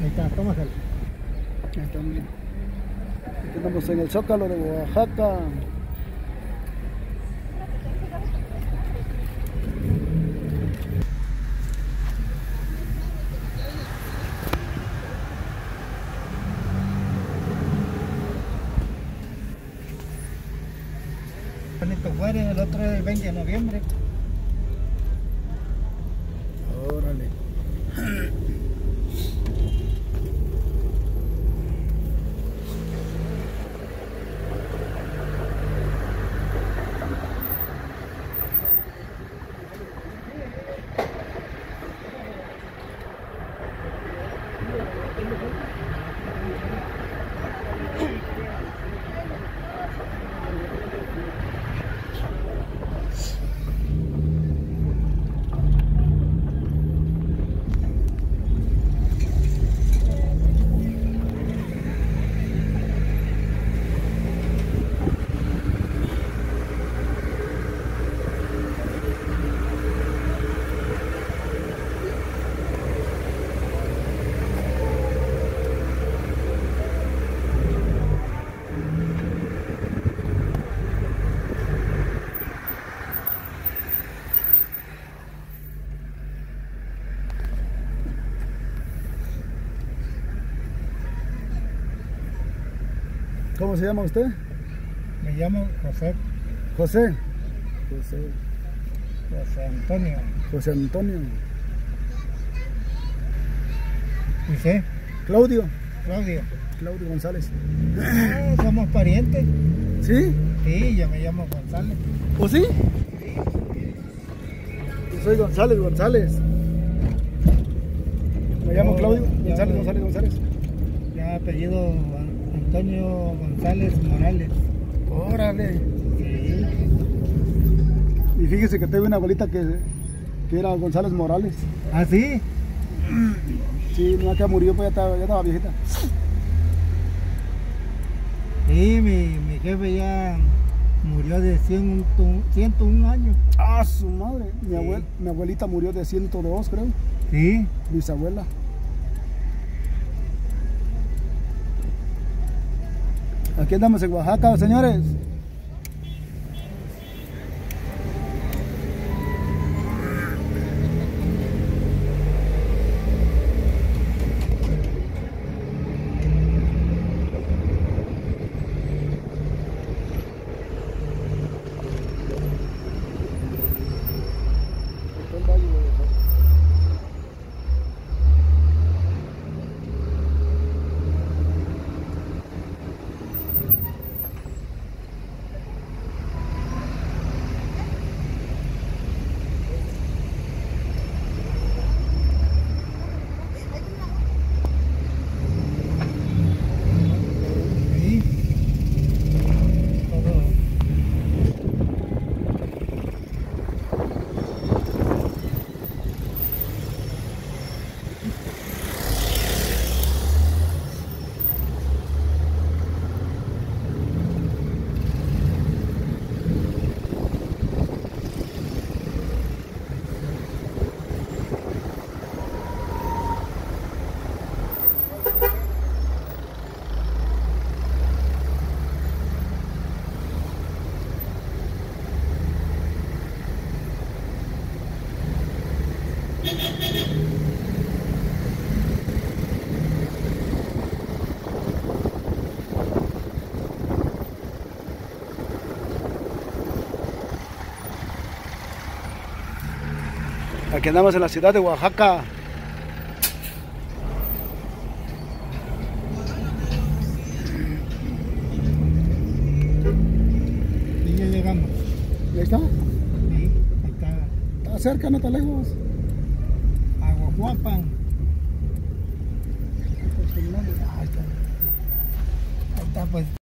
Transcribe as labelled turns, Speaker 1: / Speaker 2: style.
Speaker 1: Ahí está, tómaselo.
Speaker 2: Ahí está, mira. Aquí Estamos en el Zócalo de Oaxaca.
Speaker 1: El otro es el 20 de noviembre.
Speaker 2: ¿Cómo se llama usted?
Speaker 1: Me llamo José,
Speaker 2: José. José.
Speaker 1: José Antonio.
Speaker 2: José Antonio.
Speaker 1: ¿Y usted?
Speaker 2: Claudio.
Speaker 1: Claudio.
Speaker 2: Claudio González.
Speaker 1: Ah, somos parientes.
Speaker 2: ¿Sí?
Speaker 1: Sí, yo me llamo González.
Speaker 2: ¿O sí? Yo soy González González. Me llamo
Speaker 1: Oh,
Speaker 2: Claudio González. González González.
Speaker 1: Ya apellido Antonio González Morales.
Speaker 2: Órale.
Speaker 1: Sí.
Speaker 2: Y fíjese que tengo una abuelita que, que era González Morales.
Speaker 1: ¿Ah, sí?
Speaker 2: Sí, no que murió, pues ya estaba, ya estaba viejita.
Speaker 1: Sí, mi, mi jefe ya murió de 100, 101 años.
Speaker 2: Ah, su madre. Mi,
Speaker 1: Sí.
Speaker 2: abuel- mi abuelita murió de 102, creo.
Speaker 1: Sí.
Speaker 2: Bisabuela. Aquí andamos en Oaxaca, señores.
Speaker 1: Sí. Todo.
Speaker 2: Aquí andamos en la ciudad de Oaxaca.
Speaker 1: Y ya llegamos.
Speaker 2: Ahí está.
Speaker 1: Sí, ahí está.
Speaker 2: Está cerca, no está lejos.
Speaker 1: Aguajuapan. Ahí está. Ahí está, pues.